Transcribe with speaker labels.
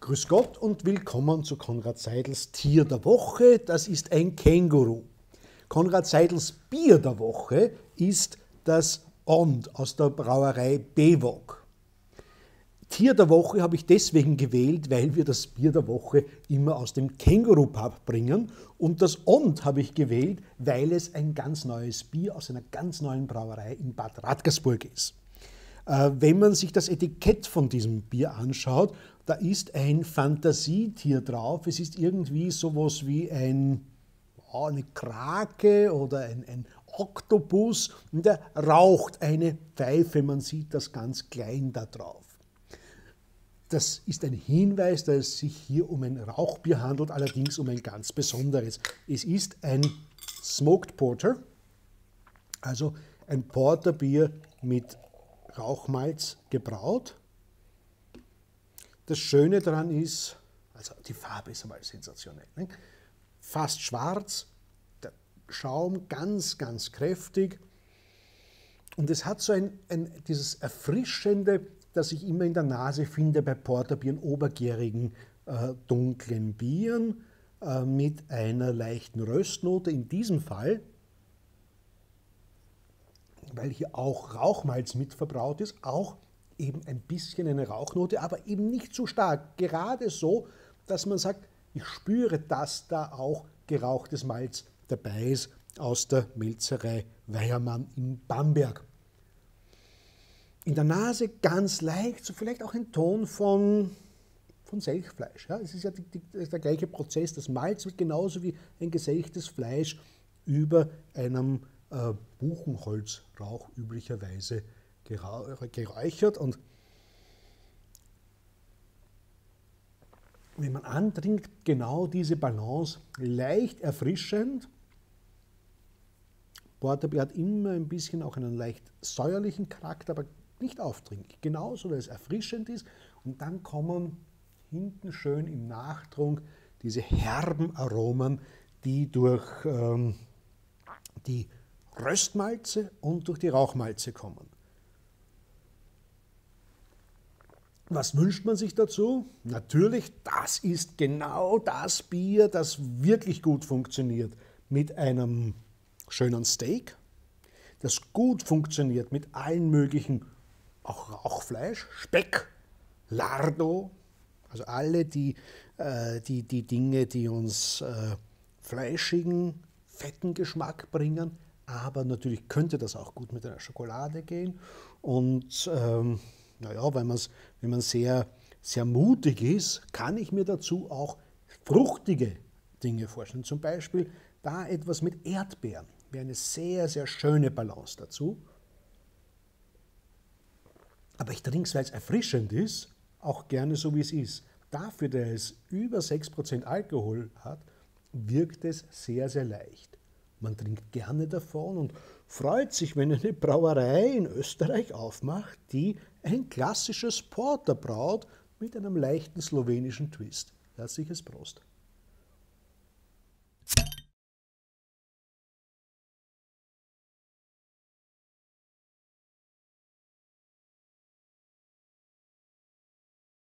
Speaker 1: Grüß Gott und willkommen zu Konrad Seidels Tier der Woche. Das ist ein Känguru. Konrad Seidels Bier der Woche ist das Ond aus der Brauerei Bewok. Tier der Woche habe ich deswegen gewählt, weil wir das Bier der Woche immer aus dem Känguru-Pub bringen. Und das Ond habe ich gewählt, weil es ein ganz neues Bier aus einer ganz neuen Brauerei in Bad Radkersburg ist. Äh, wenn man sich das Etikett von diesem Bier anschaut, da ist ein Fantasietier drauf. Es ist irgendwie sowas wie ein, eine Krake oder ein, ein Oktopus und er raucht eine Pfeife. Man sieht das ganz klein da drauf. Das ist ein Hinweis, dass es sich hier um ein Rauchbier handelt, allerdings um ein ganz besonderes. Es ist ein Smoked Porter, also ein Porterbier mit Rauchmalz gebraut. Das Schöne daran ist, also die Farbe ist einmal sensationell. Ne? Fast schwarz, der Schaum ganz, ganz kräftig. Und es hat so ein, ein, dieses Erfrischende, das ich immer in der Nase finde bei Porterbieren, obergärigen, äh, dunklen Bieren äh, mit einer leichten Röstnote. In diesem Fall weil hier auch Rauchmalz mit verbraut ist, auch eben ein bisschen eine Rauchnote, aber eben nicht zu stark. Gerade so, dass man sagt, ich spüre, dass da auch gerauchtes Malz dabei ist aus der Melzerei Weiermann in Bamberg. In der Nase ganz leicht, so vielleicht auch ein Ton von, von Selchfleisch. Ja, es ist ja die, die, der gleiche Prozess. Das Malz wird genauso wie ein geselchtes Fleisch über einem äh, Buchenholzrauch üblicherweise geräuchert und wenn man antrinkt, genau diese Balance, leicht erfrischend. Porterbier hat immer ein bisschen auch einen leicht säuerlichen Charakter, aber nicht aufdringlich. Genauso, weil es erfrischend ist. Und dann kommen hinten schön im Nachtrunk diese herben Aromen, die durch ähm, die Röstmalze und durch die Rauchmalze kommen. Was wünscht man sich dazu? Natürlich, das ist genau das Bier, das wirklich gut funktioniert mit einem schönen Steak, das gut funktioniert mit allen möglichen, auch Rauchfleisch, Speck, Lardo, also alle die, äh, die, die Dinge, die uns äh, fleischigen, fetten Geschmack bringen, aber natürlich könnte das auch gut mit einer Schokolade gehen. Und ähm, naja, wenn, wenn man sehr, sehr mutig ist, kann ich mir dazu auch fruchtige Dinge vorstellen. Zum Beispiel da etwas mit Erdbeeren. Wäre eine sehr, sehr schöne Balance dazu. Aber ich trinke es, weil es erfrischend ist, auch gerne so wie es ist. Dafür, dass es über 6% Alkohol hat, wirkt es sehr, sehr leicht. Man trinkt gerne davon und freut sich, wenn eine Brauerei in Österreich aufmacht, die ein klassisches Porter braut mit einem leichten slowenischen Twist. Herzliches Prost.